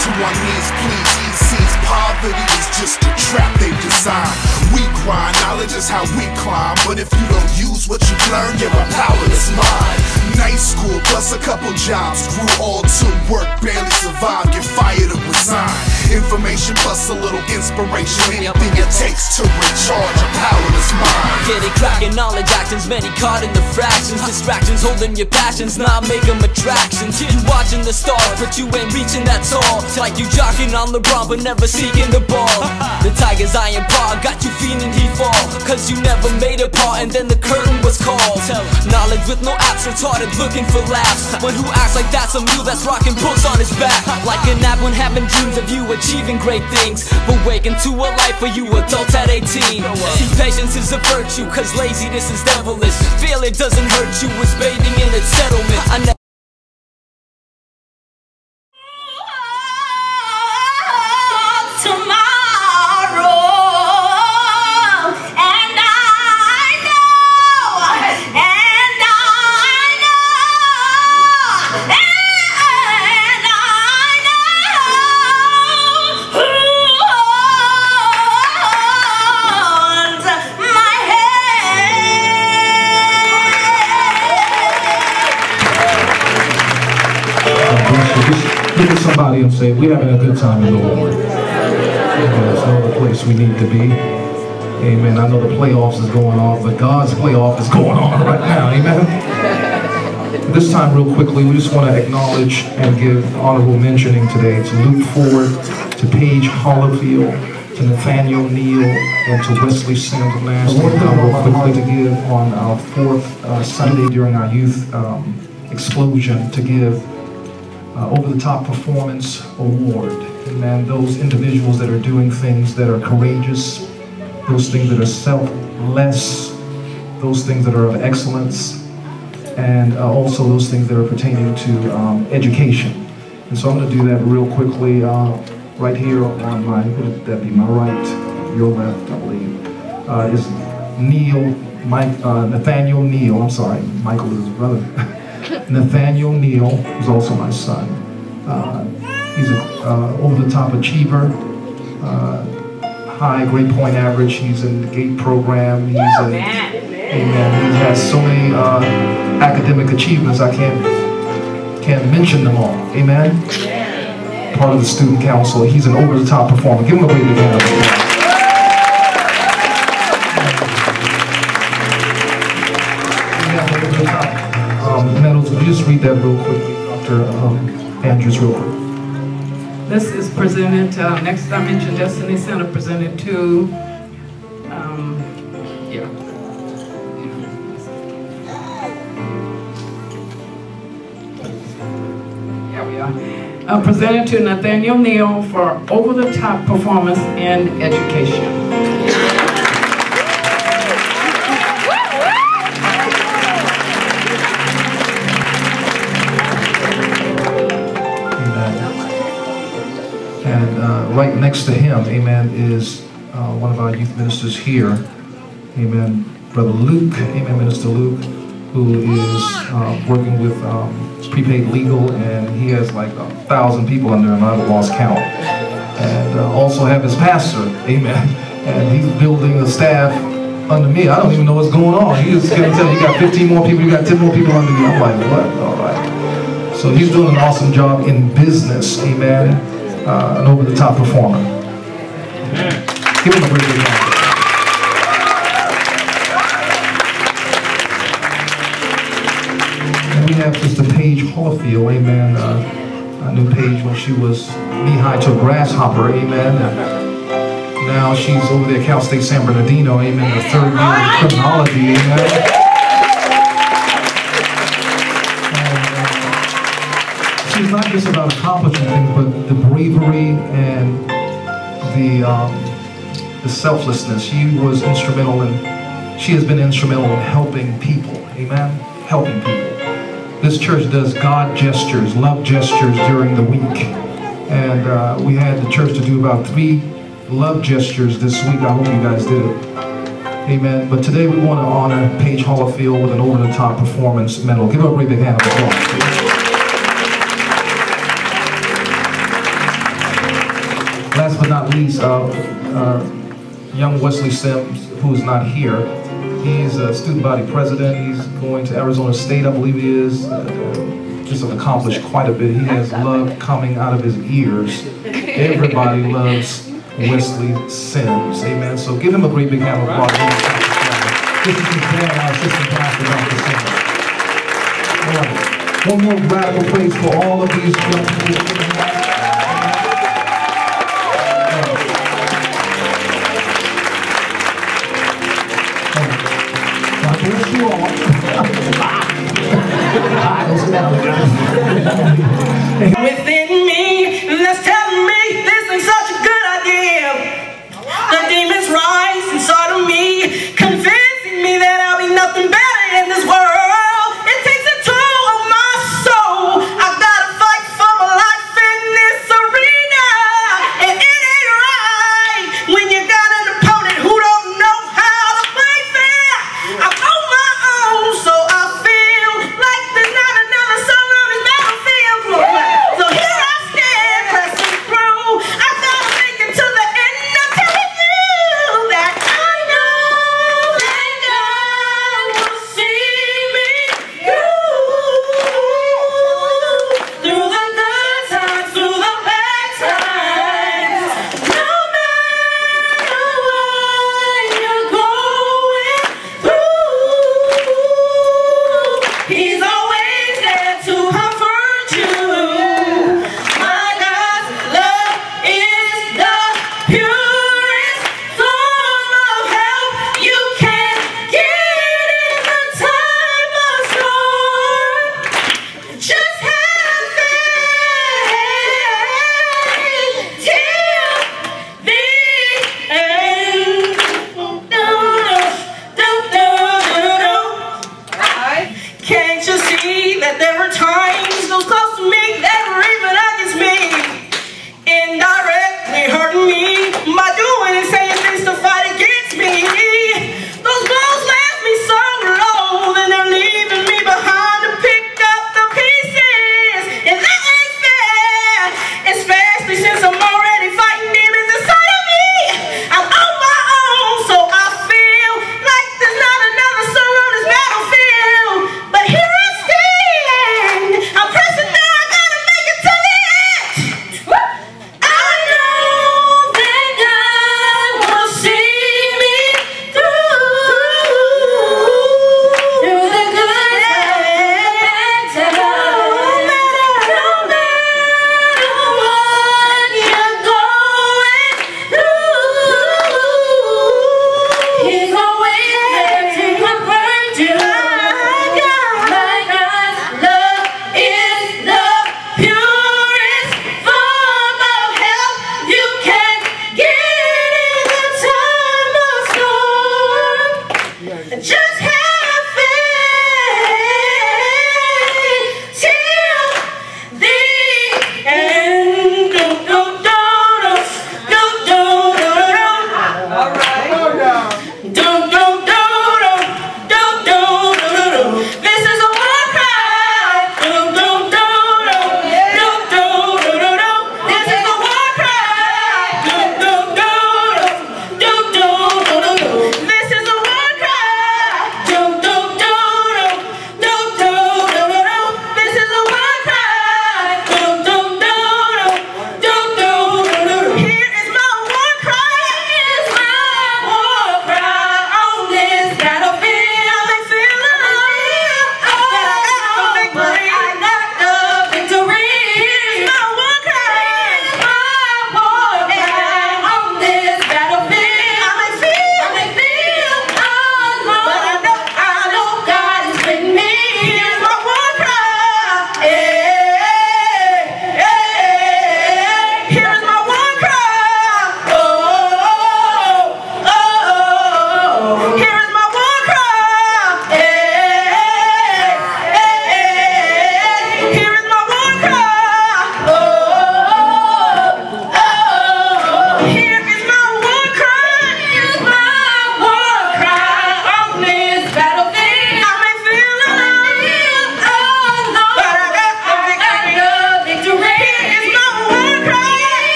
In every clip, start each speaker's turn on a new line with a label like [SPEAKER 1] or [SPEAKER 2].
[SPEAKER 1] to our knees, please. Poverty is just a trap they designed. We grind, knowledge is how we climb. But if you don't use what you learn, you're a powerless mind. Night school plus a couple jobs, grew all to work, barely survive, get fired or resign. Information plus a little inspiration, anything it takes to recharge a powerless mind.
[SPEAKER 2] Get it cracking, knowledge actions, many caught in the fractions. Distractions holding your passions, not make them attractions. You watching the stars, but you ain't reaching that tall. Like you jogging on LeBron, but never seeking the ball. The Tigers iron paw got you feeling he fall. Cause you never made a part, and then the curtain was called. Knowledge with no apps, retarded, looking for laughs. One who acts like that's a mule that's rocking books on his back. Like an app when having dreams of you achieving great things. But waking to a life where you adults at 18. See, patience is a virtue, cause laziness is devilish. Feel it doesn't hurt you, was bathing in its settlement.
[SPEAKER 3] And
[SPEAKER 4] say, we're having a good time in the Lord. Amen. It's not the place we need to be. Amen. I know the playoffs is going on, but God's playoff is going on right now. Amen. This time, real quickly, we just want to acknowledge and give honorable mentioning today to Luke Ford, to Paige Hollifield, to Nathaniel Neal, and to Wesley Sims last week. real quickly to give on our fourth uh, Sunday during our youth um, explosion to give uh, over the top performance award. Amen. Those individuals that are doing things that are courageous, those things that are selfless, those things that are of excellence, and uh, also those things that are pertaining to um, education. And so I'm going to do that real quickly, uh, right here on my, would that be my right, your left, I believe, uh, is Neil, Mike, uh, Nathaniel Neal, I'm sorry, Michael is his brother. Nathaniel Neal, who's also my son. Uh, he's an uh, over-the-top achiever, uh, high grade point average. He's in the GATE program. He's a, amen. He has so many uh, academic achievements. I can't can't mention them all. Amen. Part of the student council. He's an over-the-top performer. Give him a big hand. That real quickly, Dr. Um, Andrews, real quick?
[SPEAKER 5] This is presented, uh, Next Dimension Destiny Center presented to, um, yeah. Here we are. Uh, presented to Nathaniel Neal for over-the-top performance in education.
[SPEAKER 4] Next to him, amen, is uh, one of our youth ministers here, amen, Brother Luke, amen, Minister Luke, who is uh, working with um, prepaid legal, and he has like a thousand people under him, I've lost count. And uh, also have his pastor, amen, and he's building a staff under me. I don't even know what's going on. He's to tell me, you got 15 more people, you got 10 more people under me. I'm like, what? All right. So he's doing an awesome job in business, amen uh, an over-the-top performer. Give him a great big hand. And we have Sister Paige Hollifield, amen. Uh, I knew Paige when she was knee-high to a grasshopper, amen. And now she's over there at Cal State San Bernardino, amen, the third year in criminology, amen. she's not just about accomplishing things, but bravery and the um, the selflessness. She was instrumental in. She has been instrumental in helping people. Amen. Helping people. This church does God gestures, love gestures during the week, and uh, we had the church to do about three love gestures this week. I hope you guys did it. Amen. But today we want to honor Paige Hollifield with an over-the-top performance medal. Give her a big hand of applause. Last but not least, uh, uh, young Wesley Sims, who's not here. He's a student body president. He's going to Arizona State, I believe he is. Uh, just accomplished quite a bit. He has love coming out of his ears. Everybody loves Wesley Sims. Amen. So give him a great big hand of applause. This is his our assistant pastor, Dr. Sims. All right. One more radical praise for all of these young people.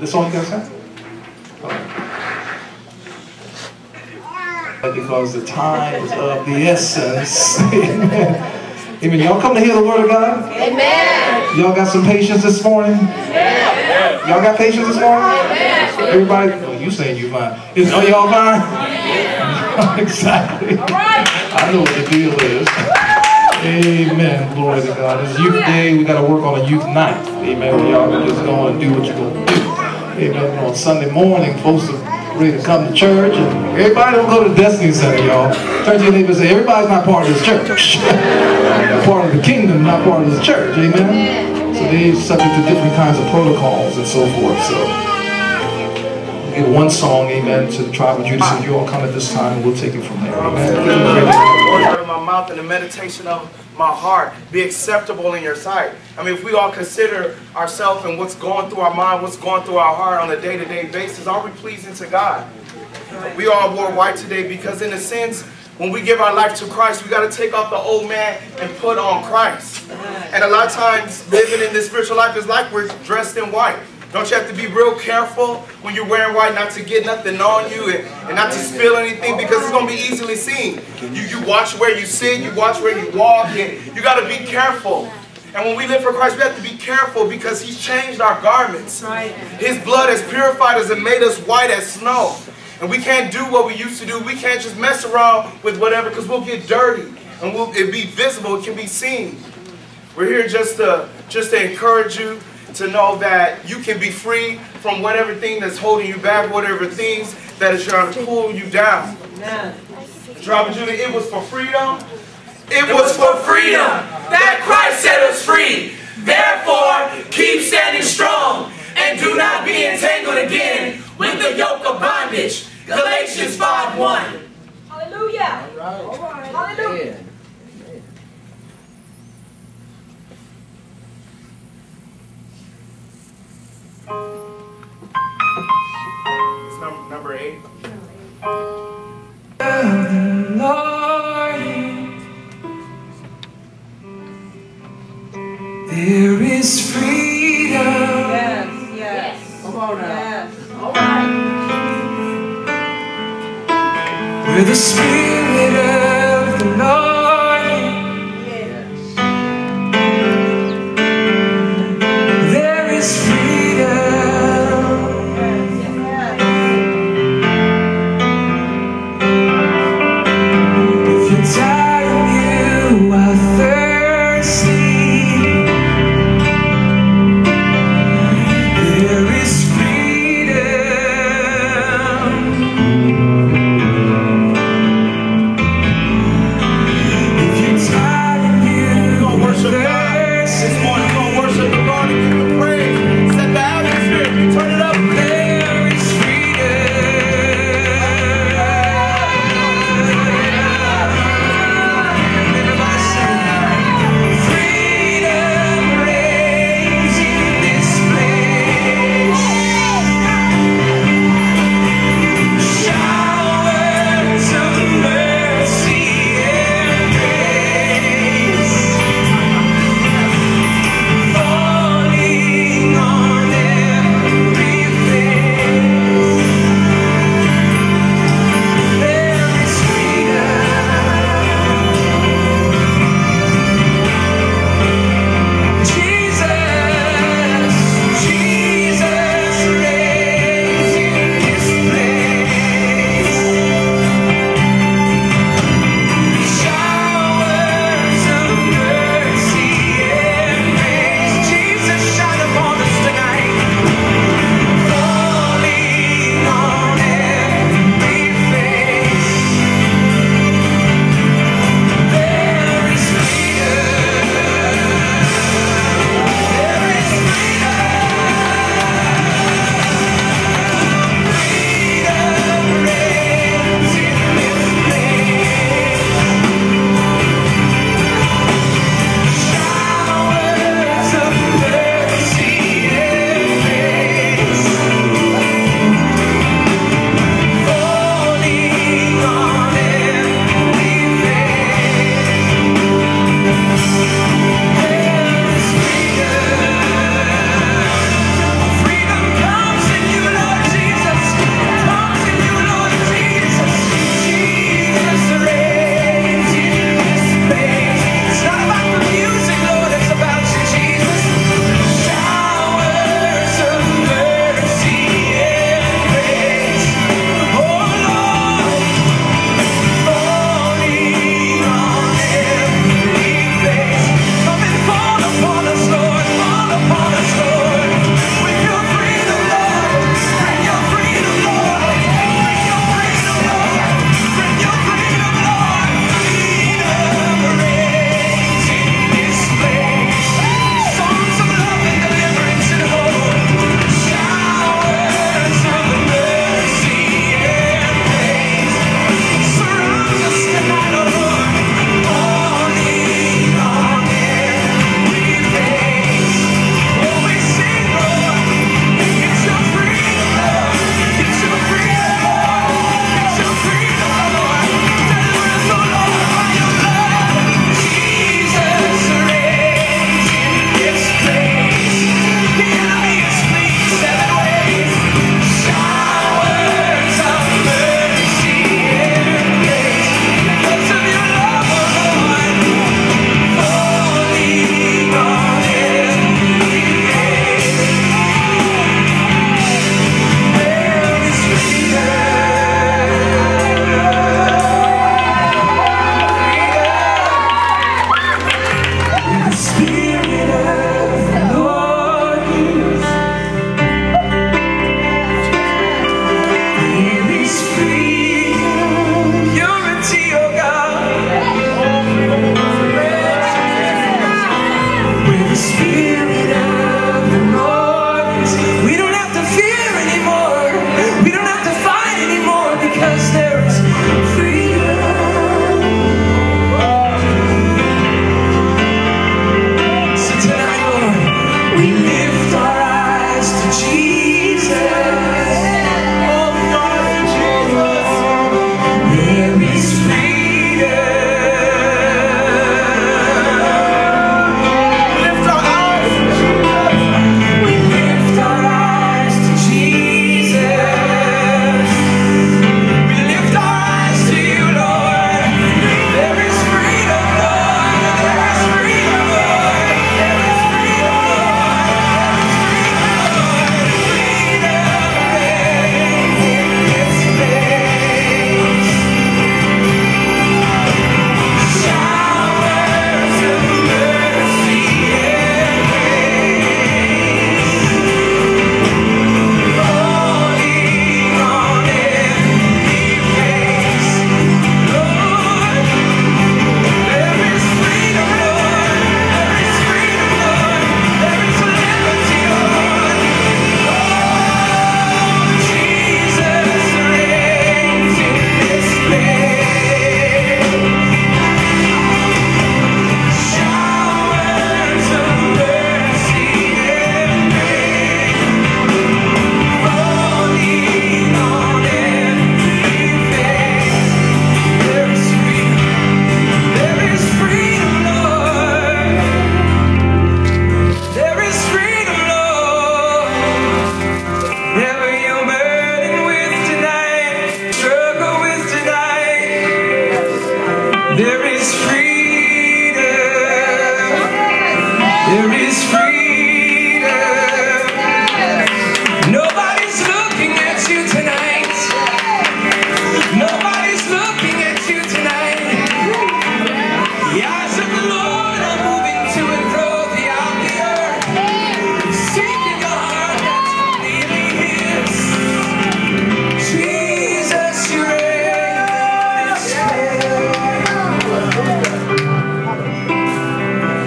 [SPEAKER 6] This
[SPEAKER 4] all you guys have? All right. Because the time is of the essence. Amen. Amen. Y'all come to hear the word of God? Amen. Y'all got some patience this morning? Yeah. Y'all got patience this morning? Amen. Everybody, oh, you saying you fine. Is, are y'all fine? exactly. All right. I know what the deal is. Amen. Glory to God. It's youth day. We got to work on a youth night. Amen. Y'all just go and do what you're going to do. Amen. On Sunday morning, folks are ready to come to church. And everybody don't go to Destiny Center, y'all. Turn to your neighbor and say, everybody's not part of this church. part of the kingdom, not part of this church. Amen. So they're subject to different kinds of protocols and so forth. So one song, amen, to the tribe of Judah. If you all come at this time, we'll take it from there. Amen.
[SPEAKER 7] Out of my mouth and the meditation of my heart be acceptable in your sight. I mean, if we all consider ourselves and what's going through our mind, what's going through our heart on a day-to-day basis, are we pleasing to God? We all wore white today because in a sense, when we give our life to Christ, we got to take off the old man and put on Christ. And a lot of times, living in this spiritual life is like we're dressed in white. Don't you have to be real careful when you're wearing white not to get nothing on you and, and not to spill anything because it's going to be easily seen. You, you watch where you sit, you watch where you walk, and you got to be careful. And when we live for Christ, we have to be careful because He's changed our garments. His blood has purified us and made us white as snow. And we can't do what we used to do. We can't just mess around with whatever because we'll get dirty and we'll, it'll be visible, it can be seen. We're here just to just to encourage you to know that you can be free from whatever thing that's holding you back, whatever things that is trying to pull you down. Tribe of Judah, it was for freedom. It, was for freedom that Christ set us free. Therefore, keep standing strong and do not be entangled again with the yoke of bondage. Galatians 5 1.
[SPEAKER 3] Hallelujah. Hallelujah.
[SPEAKER 7] It's number, number 8.
[SPEAKER 8] There is freedom
[SPEAKER 5] Yes, yes. Come on now.
[SPEAKER 8] where the Spirit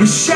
[SPEAKER 8] You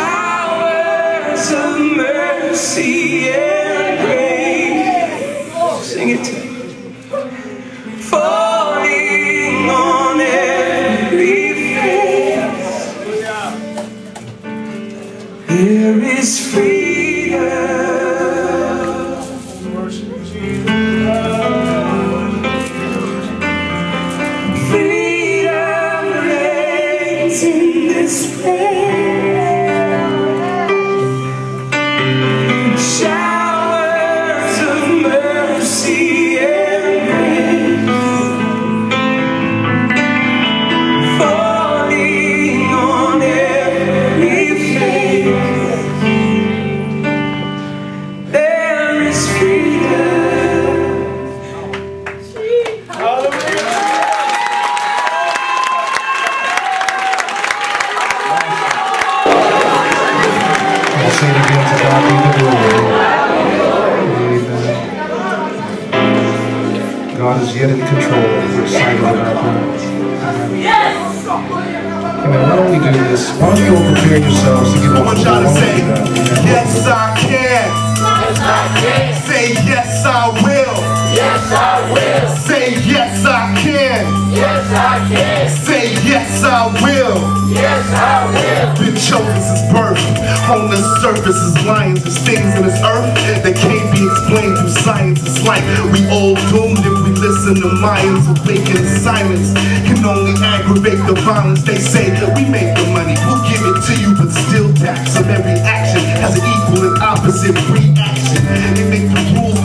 [SPEAKER 1] yes I will. Yes I will. Say yes I can. Yes I can. Say yes I will. Yes I will. Been chosen since birth. On the surface is lions, there's things in this earth that can't be explained through science. It's like we all doomed if we listen to Mayans awaken silence. Can only aggravate the violence. They say we make the money, we'll give it to you, but still tax of every action has an equal and opposite reaction. They make the rules,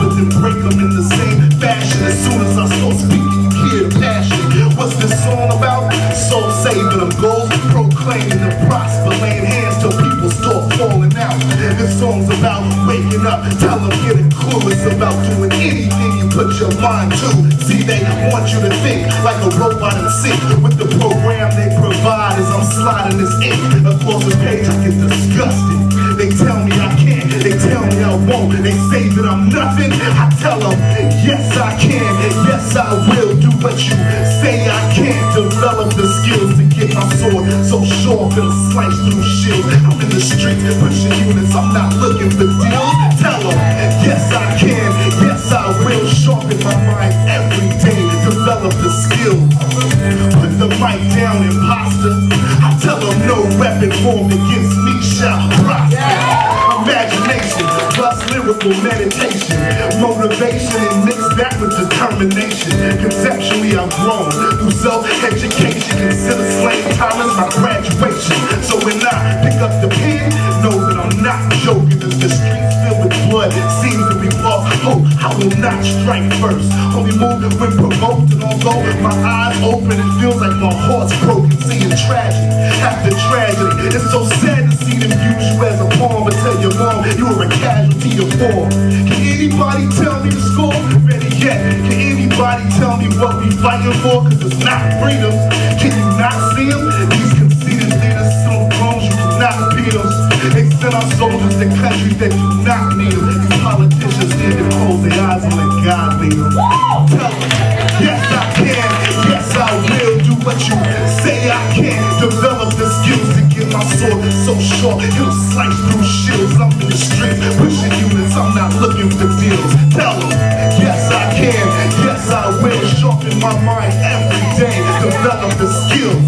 [SPEAKER 1] break them in the same fashion. As soon as I start speaking, you hear passion. What's this song about? Soul saving them goals, proclaiming to prosper, laying hands till people start falling out. This song's about waking up, tell them get a clue. It's about doing anything you put your mind to. See, they want you to think like a robot in sync with the program they provide as I'm sliding this ink across the page. I get disgusted. They tell me I can't, they tell me I won't. They say that I'm nothing. I tell them, yes I can, yes I will do what you say I can't. Develop the skills to get my sword so sharp it'll slice through shields. I'm in the streets pushing units, I'm not looking for deals. Tell them, yes I can, yes I will. Sharpen my mind every day, develop the skill. Put the mic down, imposter. I tell them no weapon formed against me shall meditation, motivation and mix that with determination. Conceptually, I've grown through self-education. Consider slang time as my graduation. So when I pick up the pen, know that I'm not joking. As the streets filled with blood seems lost hope, oh, I will not strike first. Only move when provoked, and although my eyes open, it feels like my heart's broken. Seeing tragedy after tragedy, it's so sad to see them use you as a pawn, but tell your mom you were a casualty of war. Can anybody tell me the score? Better yet, can anybody tell me what we fighting for? Cause it's not freedom. Can you not see them? These conceited leaders sit on thrones, you cannot them. They send our soldiers to countries that do not need them. These close eyes. Tell them, yes I can, yes I will do what you say I can. Develop the skills to get my sword so sharp it'll slice through shields. I'm in the streets pushing units, I'm not looking for deals. Tell them, yes I can, yes I will. Sharpen my mind every day, develop the skills.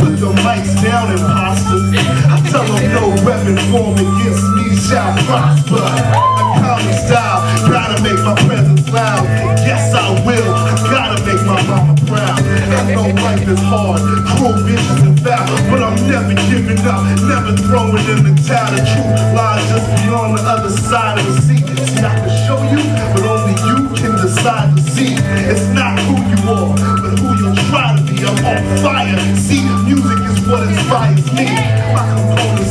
[SPEAKER 1] Put the mics down, imposters. I tell them no weapon form against me shall prosper. Common style, gotta make my presence loud. Yes, I will, gotta make my mama proud. I know life is hard, cruel, vicious, and foul, but I'm never giving up, never throwing in the towel. The truth lies just beyond the other side of the sea. See, I can show you, but only you can decide to see. It's not who you are, but who you'll try to be. I'm on fire. See, music is what inspires me. My components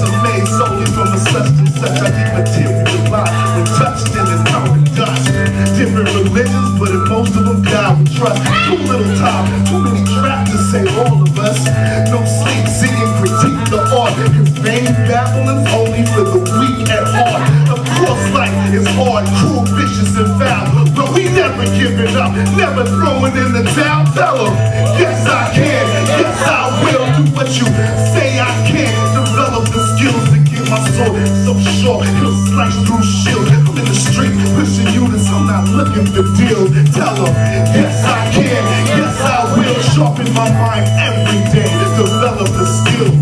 [SPEAKER 1] Different religions, but in most of them, God we trust. Too little time, too many traps to save all of us. No sleep, sitting, critique the art. Cause vain babblings only for the weak at heart. Of course, life is hard, cruel, vicious, and foul. But we never giving up, never throwing in the towel. Tell 'em, yes I can, yes I will do what you say I can. Develop the skills to get my sword so short it'll slice through shields. I'm in the street pushing units, I'm not looking for deals. Tell them, yes I can, yes I will. Sharpen my mind every day to develop the skills.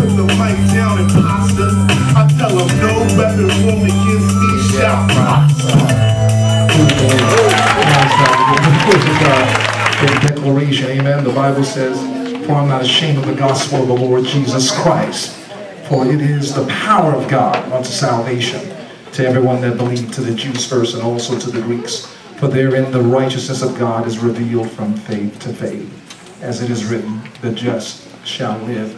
[SPEAKER 1] Put the mic down pasta. I tell them no weapon formed against me shall
[SPEAKER 4] In declaration, amen. The Bible says, For I'm not ashamed of the gospel of the Lord Jesus Christ, for it is the power of God unto salvation to everyone that believed, to the Jews first and also to the Greeks. For therein the righteousness of God is revealed from faith to faith. As it is written, the just shall live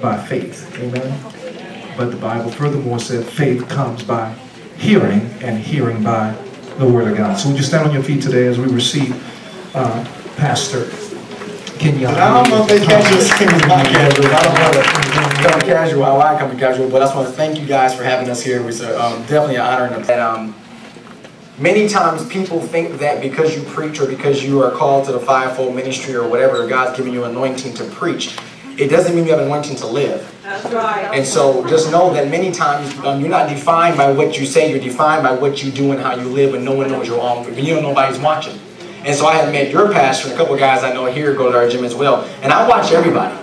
[SPEAKER 4] by faith. Amen. But the Bible furthermore said faith comes by hearing and hearing by the word of God. So would you stand on your feet today as we receive uh, Pastor Kenyon.
[SPEAKER 9] I don't know if they catch this not casual. I don't know to come casual how I come casual, but I just want to thank you guys for having us here. It was um, definitely an honor and a um, Many times people think that because you preach or because you are called to the fivefold ministry or whatever, God's giving you anointing to preach, it doesn't mean you have anointing to live.
[SPEAKER 3] That's right.
[SPEAKER 9] And so just know that many times um, you're not defined by what you say, you're defined by what you do and how you live, and no one knows your own, you don't know nobody's watching. And so I have met your pastor and a couple of guys I know here go to our gym as well. And I watch everybody.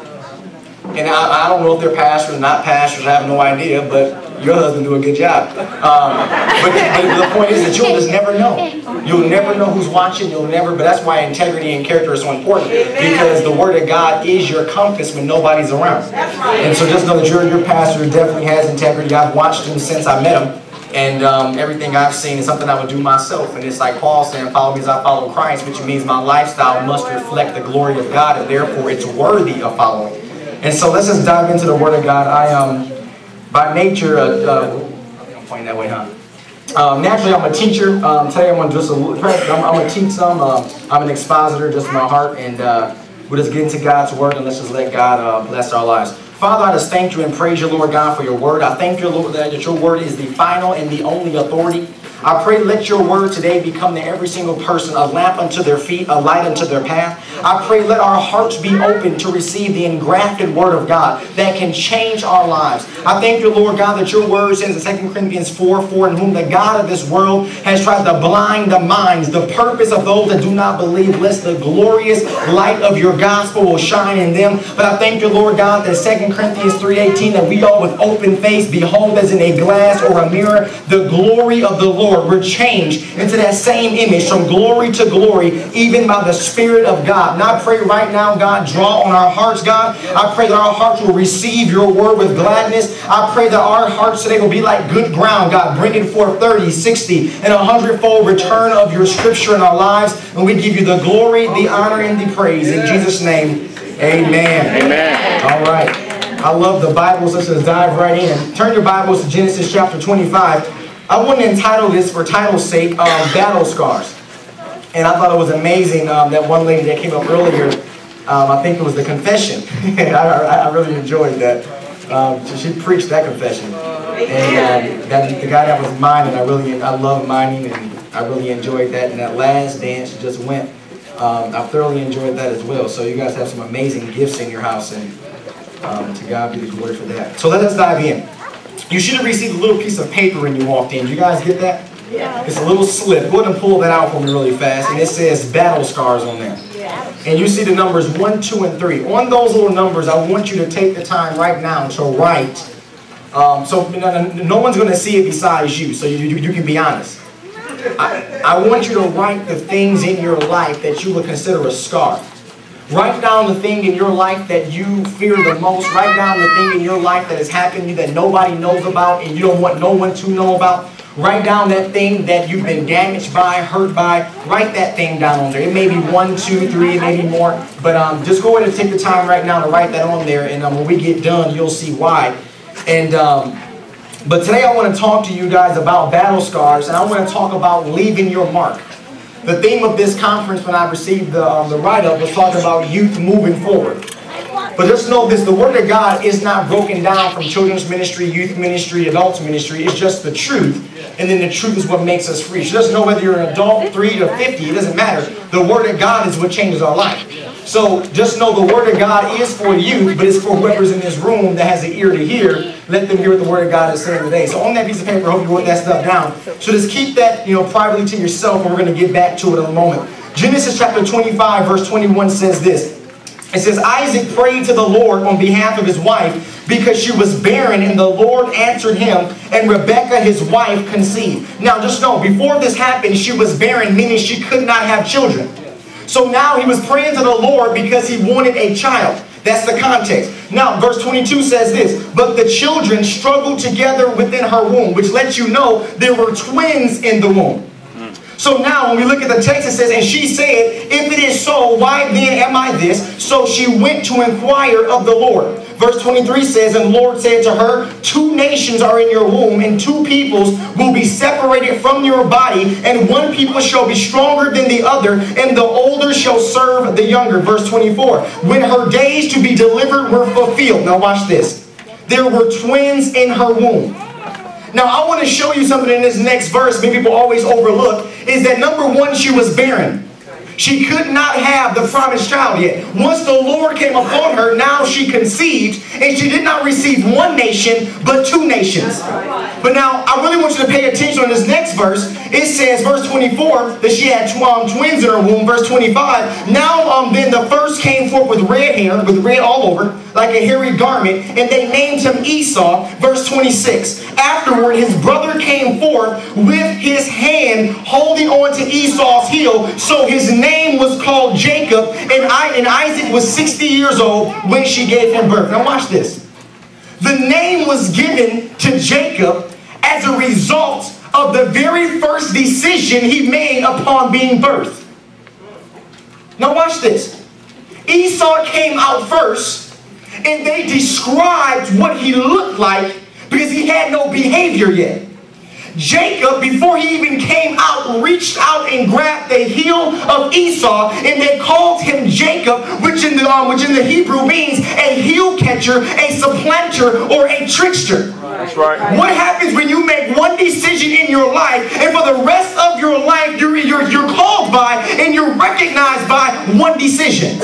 [SPEAKER 9] And I, I don't know if they're pastors, not pastors, I have no idea, but your husband do a good job. Um, but, but, the point is that you'll just never know. You'll never know who's watching. You'll never. But that's why integrity and character is so important because the Word of God is your compass when nobody's around. And so just know that your your pastor definitely has integrity. I've watched him since I met him. And um, everything I've seen is something I would do myself. And it's like Paul saying, follow me as I follow Christ, which means my lifestyle must reflect the glory of God, and therefore it's worthy of following. And so let's just dive into the Word of God. I um, by nature, uh, uh, I'm pointing that way, huh? Um, naturally, I'm a teacher. Um, today, I'm going to just a, I'm, I'm going to teach some. Uh, I'm an expositor, just in my heart, and uh, we'll just get into God's word and let's just let God uh, bless our lives. Father, I just thank you and praise you, Lord God, for your word. I thank you, Lord, that your word is the final and the only authority. I pray let your word today become to every single person a lamp unto their feet, a light unto their path. I pray let our hearts be open to receive the engrafted word of God that can change our lives. I thank you, Lord God, that your word says in 2 Corinthians 4, 4, in whom the God of this world has tried to blind the minds, the purpose of those that do not believe, lest the glorious light of your gospel will shine in them. But I thank you, Lord God, that 2 Corinthians 3.18, that we all with open face behold as in a glass or a mirror the glory of the Lord Lord, we're changed into that same image from glory to glory, even by the Spirit of God. And I pray right now, God, draw on our hearts, God. I pray that our hearts will receive your word with gladness. I pray that our hearts today will be like good ground, God, bringing forth 30, 60, and a hundredfold return of your scripture in our lives. And we give you the glory, the honor, and the praise. In Jesus' name, amen.
[SPEAKER 10] Amen.
[SPEAKER 9] All right. I love the Bible, so let's dive right in. Turn your Bibles to Genesis chapter 25. I wouldn't entitle this for title's sake, um, Battle Scars. And I thought it was amazing um, that one lady that came up earlier, um, I think it was the confession. I, I, really enjoyed that. Um, she preached that confession. And um, that, the guy that was mining, I really, I love mining and I really enjoyed that. And that last dance just went, um, I thoroughly enjoyed that as well. So you guys have some amazing gifts in your house and to God be the glory for that. So let us dive in. You should have received a little piece of paper when you walked in. Do you guys get that? Yeah. It's a little slip. Go ahead and pull that out for me really fast. And it says battle scars on there. Yeah. And you see the numbers 1, 2, and 3. On those little numbers, I want you to take the time right now to write. Um, so no one's going to see it besides you, so you, you, you can be honest. I, I want you to write the things in your life that you would consider a scar. Write down the thing in your life that you fear the most. Write down the thing in your life that has happened to you that nobody knows about and you don't want no one to know about. Write down that thing that you've been damaged by, hurt by. Write that thing down on there. It may be one, two, three, maybe more. But um, just go ahead and take the time right now to write that on there. And um, when we get done, you'll see why. And um, But today I want to talk to you guys about battle scars. And I want to talk about leaving your mark. The theme of this conference when I received the, um, the write-up was talking about youth moving forward. But just know this, the Word of God is not broken down from children's ministry, youth ministry, adults ministry. It's just the truth. And then the truth is what makes us free. So just know whether you're an adult, 3 to 50, it doesn't matter. The Word of God is what changes our life. So just know the Word of God is for you, but it's for whoever's in this room that has an ear to hear. Let them hear what the Word of God is saying today. So on that piece of paper, I hope you wrote that stuff down. So just keep that, you know, privately to yourself, and we're going to get back to it in a moment. Genesis chapter 25, verse 21 says this. It says, Isaac prayed to the Lord on behalf of his wife because she was barren, and the Lord answered him, and Rebekah, his wife, conceived. Now, just know, before this happened, she was barren, meaning she could not have children. So now he was praying to the Lord because he wanted a child. That's the context. Now, verse 22 says this, But the children struggled together within her womb, which lets you know there were twins in the womb. So now when we look at the text, it says, And she said, If it is so, why then am I this? So she went to inquire of the Lord. Verse 23 says, And the Lord said to her, Two nations are in your womb, and two peoples will be separated from your body, and one people shall be stronger than the other, and the older shall serve the younger. Verse 24, When her days to be delivered were fulfilled. Now watch this. There were twins in her womb. Now, I want to show you something in this next verse many people always overlook, is that number one, she was barren. She could not have the promised child yet. Once the Lord came upon her, now she conceived, and she did not receive one nation, but two nations. But now, I really want you to pay attention on this next verse. It says, verse 24, that she had um, twins in her womb. Verse 25, now um, then the first came forth with red hair, with red all over, like a hairy garment, and they named him Esau. Verse 26, afterward his brother came forth with his hand holding on to Esau's heel, so his name was called Jacob, and, I, and Isaac was 60 years old when she gave him birth. Now watch this. The name was given to Jacob as a result of the very first decision he made upon being birthed. Now watch this. Esau came out first, and they described what he looked like because he had no behavior yet. Jacob, before he even came out, reached out and grabbed the heel of Esau, and they called him Jacob, which in the um, which in the Hebrew means a heel catcher, a supplanter, or a trickster.
[SPEAKER 7] That's right.
[SPEAKER 9] What happens when you make one decision in your life, and for the rest of your life, you're, you're, you're called by and you're recognized by one decision?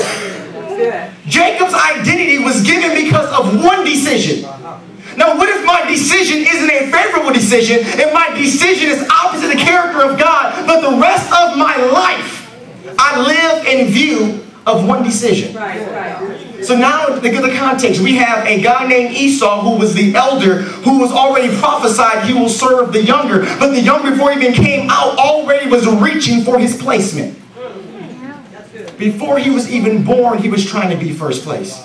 [SPEAKER 9] Jacob's identity was given because of one decision. Now, what if my decision isn't a favorable decision and my decision is opposite the character of God, but the rest of my life I live in view of one decision?
[SPEAKER 3] Right, right.
[SPEAKER 9] So now, look at the context. We have a guy named Esau who was the elder who was already prophesied he will serve the younger. But the younger, before he even came out, already was reaching for his placement. Before he was even born, he was trying to be first place.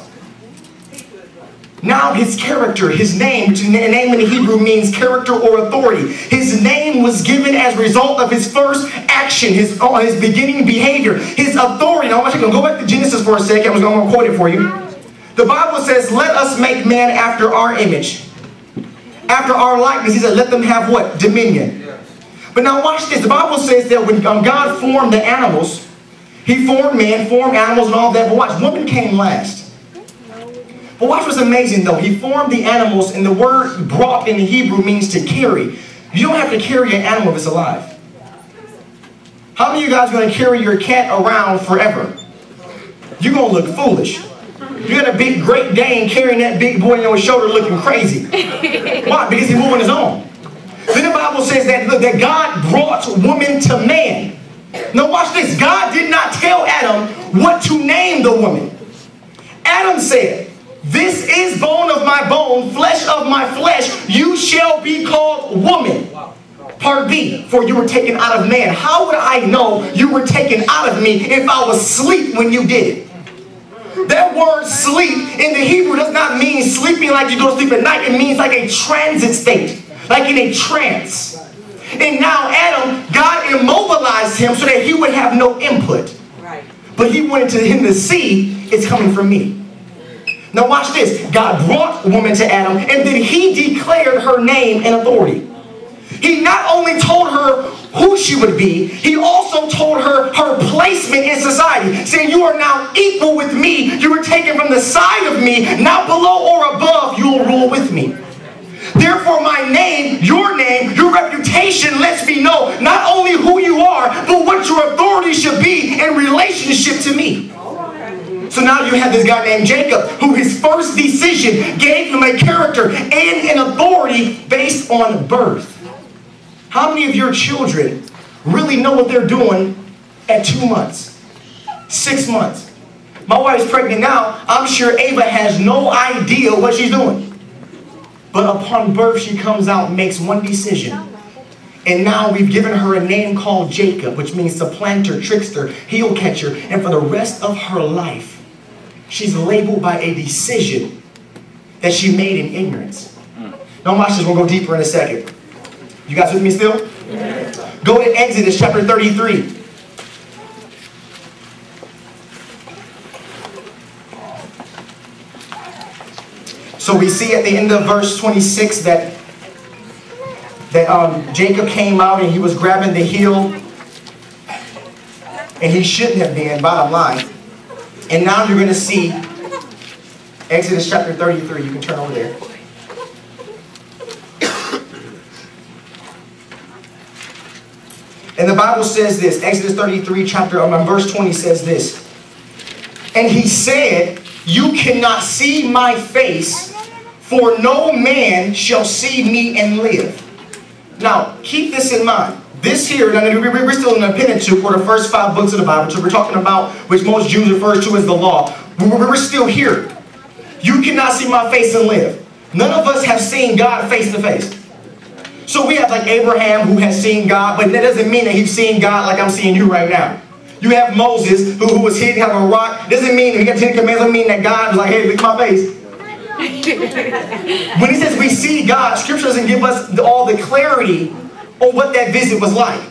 [SPEAKER 9] Now his character, his name, which name in the Hebrew means character or authority. His name was given as a result of his first action, his, oh, his beginning behavior, his authority. Now I want you to go back to Genesis for a second. I'm going to quote it for you. The Bible says, let us make man after our image. After our likeness. He said, let them have what? Dominion. But now watch this. The Bible says that when um, God formed the animals, he formed man, formed animals and all that. But watch, woman came last. But watch what's amazing though. He formed the animals, and the word brought in the Hebrew means to carry. You don't have to carry an animal if it's alive. How many of you guys are going to carry your cat around forever? You're going to look foolish. You got a big Great Dane carrying that big boy on your shoulder looking crazy. Why? Because he's moving his own. Then the Bible says that, look, that God brought woman to man. Now watch this. God did not tell Adam what to name the woman. Adam said, this is bone of my bone, flesh of my flesh. You shall be called woman. Part B, for you were taken out of man. How would I know you were taken out of me if I was asleep when you did it? That word sleep in the Hebrew does not mean sleeping like you go to sleep at night. It means like a transit state, like in a trance. And now Adam, God immobilized him so that he would have no input. Right. But he wanted to him to see it's coming from me. Now watch this. God brought woman to Adam and then he declared her name and authority. He not only told her who she would be, he also told her her placement in society, saying, You are now equal with me. You were taken from the side of me, not below or above. You will rule with me. Therefore, my name, your name, your reputation lets me know not only who you are, but what your authority should be in relationship to me. So now you have this guy named Jacob, who his first decision gave him a character and an authority based on birth. How many of your children really know what they're doing at two months, six months? My wife's pregnant now. I'm sure Ava has no idea what she's doing. But upon birth, she comes out and makes one decision. And now we've given her a name called Jacob, which means supplanter, trickster, heel catcher. And for the rest of her life, she's labeled by a decision that she made in ignorance. Now watch this, we'll go deeper in a second. You guys with me still? Go to Exodus chapter 33. So we see at the end of verse 26 that that um, Jacob came out and he was grabbing the heel and he shouldn't have been, bottom line. And now you're going to see Exodus chapter 33. You can turn over there. And the Bible says this, Exodus 33, chapter, um, verse 20 says this. And he said, You cannot see my face, for no man shall see me and live. Now, keep this in mind. This here, we're still in the Pentateuch, or the first five books of the Bible, which we're talking about, which most Jews refer to as the law. We're still here. You cannot see my face and live. None of us have seen God face to face. So we have like Abraham who has seen God, but that doesn't mean that he's seen God like I'm seeing you right now. You have Moses who, who was hidden have a rock. Doesn't mean he got Ten Commandments. Doesn't mean that God was like, hey, look at my face. When he says we see God, Scripture doesn't give us all the clarity on what that visit was like.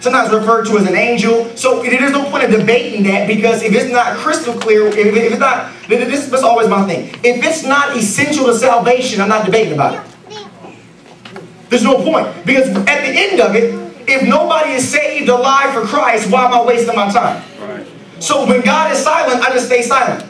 [SPEAKER 9] Sometimes referred to as an angel. So there's no point of debating that because if it's not crystal clear, if, it's not, then this is always my thing. If it's not essential to salvation, I'm not debating about it. There's no point. Because at the end of it, if nobody is saved alive for Christ, why am I wasting my time? Right. So when God is silent, I just stay silent.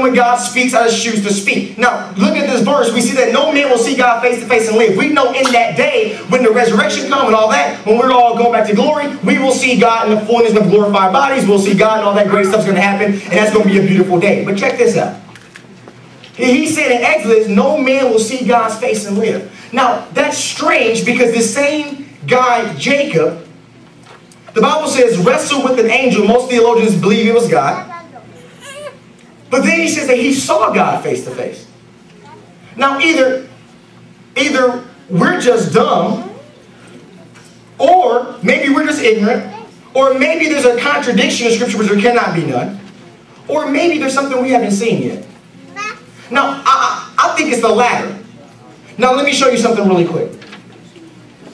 [SPEAKER 9] When God speaks, I just choose to speak. Now, look at this verse. We see that no man will see God face to face and live. We know in that day, when the resurrection comes and all that, when we're all going back to glory, we will see God in the fullness of glorified bodies. We'll see God and all that great stuff's going to happen. And that's going to be a beautiful day. But check this out. He said in Exodus, no man will see God's face and live. Now, that's strange because the same guy, Jacob, the Bible says wrestled with an angel. Most theologians believe it was God. But then he says that he saw God face to face. Now either, either we're just dumb, or maybe we're just ignorant, or maybe there's a contradiction in Scripture which there cannot be none, or maybe there's something we haven't seen yet. Now, I, I think it's the latter. Now let me show you something really quick.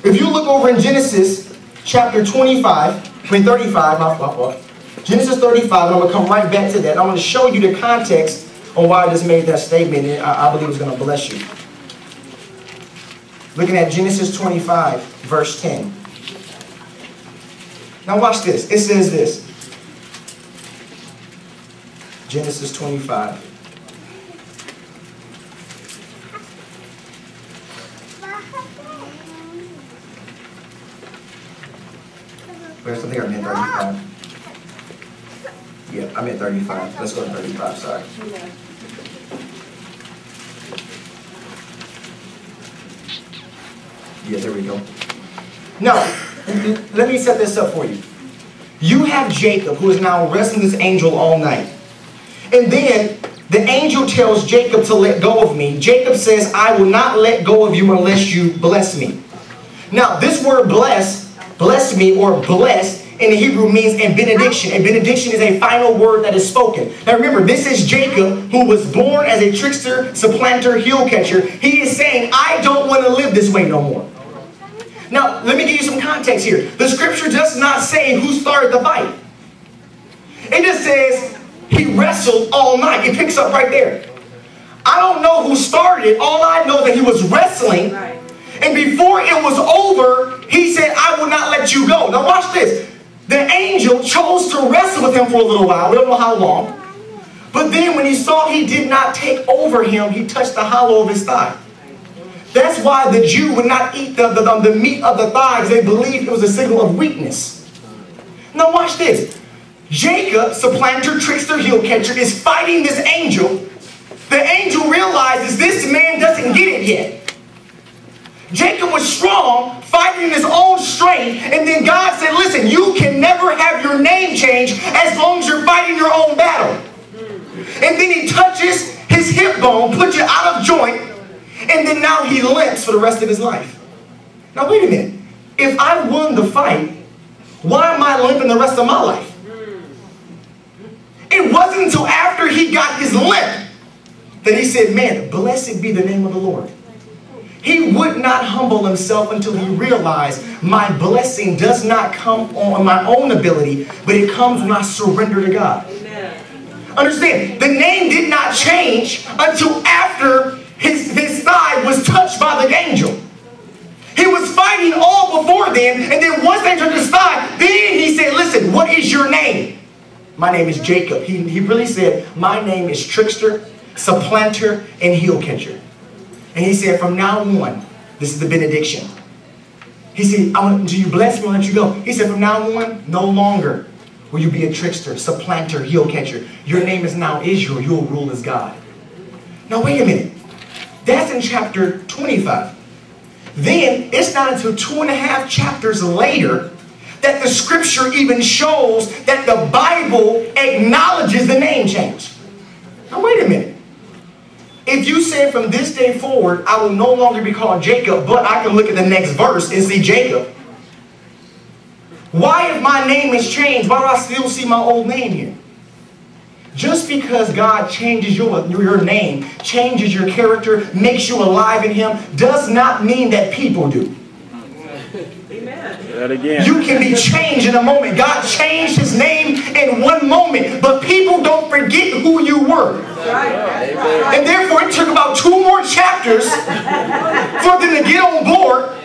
[SPEAKER 9] If you look over in Genesis chapter 25, I mean 35, my fault, Genesis 35, and I'm going to come right back to that. I'm going to show you the context on why I just made that statement, and I, I believe it's going to bless you. Looking at Genesis 25, verse 10. Now watch this. It says this. Genesis 25. Where's something I meant 35? Yeah, I'm at 35. Let's go to 35, sorry. Yeah, there we go. Now, let me set this up for you. You have Jacob who is now wrestling this angel all night. And then the angel tells Jacob to let go of me. Jacob says, I will not let go of you unless you bless me. Now, this word bless, bless me or bless in the Hebrew means a benediction. A benediction is a final word that is spoken. Now remember, this is Jacob who was born as a trickster, supplanter, heel catcher. He is saying, I don't want to live this way no more. Now, let me give you some context here. The scripture does not say who started the fight. It just says he wrestled all night. It picks up right there. I don't know who started it. All I know that he was wrestling. And before it was over, he said, I will not let you go. Now watch this. The angel chose to wrestle with him for a little while. We don't know how long. But then when he saw he did not take over him, he touched the hollow of his thigh. That's why the Jew would not eat the, the, the meat of the thighs. They believed it was a signal of weakness. Now watch this. Jacob, supplanter, trickster, heel catcher, is fighting this angel. The angel realizes this man doesn't get it yet. Jacob was strong, fighting in his own strength, and then God said, listen, you can never have your name changed as long as you're fighting your own battle. And then he touches his hip bone, puts it out of joint, and then now he limps for the rest of his life. Now wait a minute. If I won the fight, why am I limping the rest of my life? It wasn't until after he got his limp that he said, man, blessed be the name of the Lord. He would not humble himself until he realized my blessing does not come on my own ability, but it comes when I surrender to God. Amen. Understand, the name did not change until after his, his thigh was touched by the angel. He was fighting all before then, and then once they touched his thigh, then he said, listen, what is your name? My name is Jacob. He, he really said, my name is trickster, supplanter, and heel catcher. And he said, from now on, this is the benediction. He said, I want, do you bless me? I'll let you go. He said, from now on, no longer will you be a trickster, supplanter, heel catcher. Your name is now Israel. You will rule as God. Now, wait a minute. That's in chapter 25. Then, it's not until two and a half chapters later that the scripture even shows that the Bible acknowledges the name change. Now, wait a minute. If you say from this day forward, I will no longer be called Jacob, but I can look at the next verse and see Jacob. Why, if my name is changed, why do I still see my old name here? Just because God changes your, your name, changes your character, makes you alive in Him, does not mean that people do.
[SPEAKER 10] That again.
[SPEAKER 9] You can be changed in a moment. God changed his name in one moment, but people don't forget who you were. And therefore, it took about two more chapters for them to get on board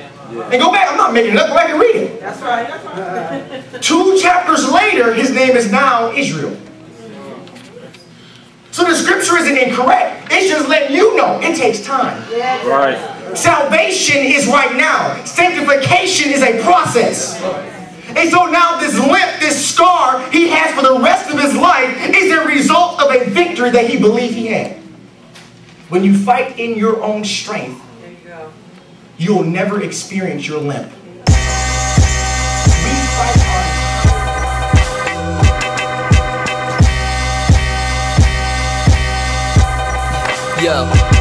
[SPEAKER 9] and go back. I'm not making it up. Go back and read it.
[SPEAKER 3] That's right. That's right.
[SPEAKER 9] Two chapters later, his name is now Israel. So the scripture isn't incorrect. It's just letting you know it takes time.
[SPEAKER 10] Right.
[SPEAKER 9] Salvation is right now. Sanctification is a process. And so now this limp, this scar he has for the rest of his life is a result of a victory that he believed he had. When you fight in your own strength, you'll never experience your limp.
[SPEAKER 2] Yo.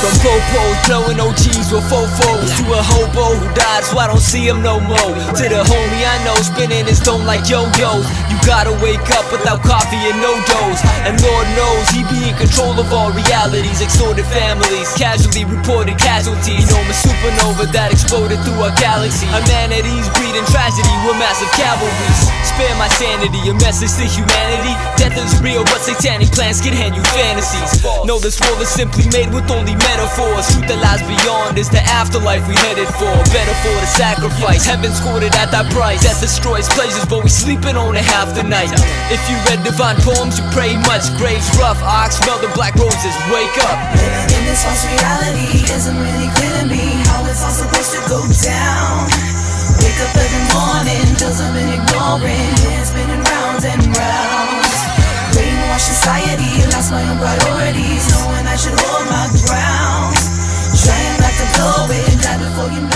[SPEAKER 2] From popos, blowing OGs with fofos To a hobo who died so I don't see him no more. To the homie I know spinning his dome like yo-yos. You gotta wake up without coffee and no dose. And Lord knows he be in control of all realities. Extorted families, casually reported casualties. A supernova that exploded through our galaxy. Ease breeding tragedy with massive cavalries. Spare my sanity, a message to humanity. Death is real but satanic plans can hand you fantasies. No this world is simply made with only metaphors. Truth that lies beyond is the afterlife we headed for. Better for the sacrifice, heaven scored it at that price. Death destroys pleasures but we sleeping on it half the night. If you read divine poems you pray much. Graves rough, ox smell the black roses, wake up.
[SPEAKER 11] In this false reality isn't really clear to me How it's all supposed to go down. Wake up every morning, I've been ignoring. Head spinning rounds and rounds society Lost my own priorities. Knowing I should hold my ground. Trying not to blow it Die before you